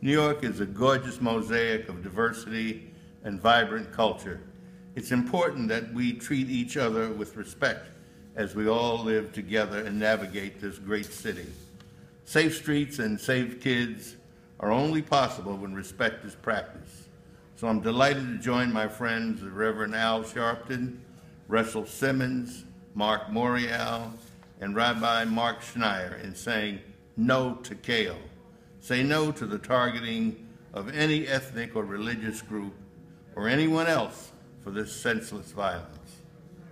New York is a gorgeous mosaic of diversity and vibrant culture. It's important that we treat each other with respect as we all live together and navigate this great city. Safe streets and safe kids are only possible when respect is practiced. So I'm delighted to join my friends, the Reverend Al Sharpton, Russell Simmons, Marc Morial, and Rabbi Marc Schneier in saying no to kale. Say no to the targeting of any ethnic or religious group or anyone else for this senseless violence.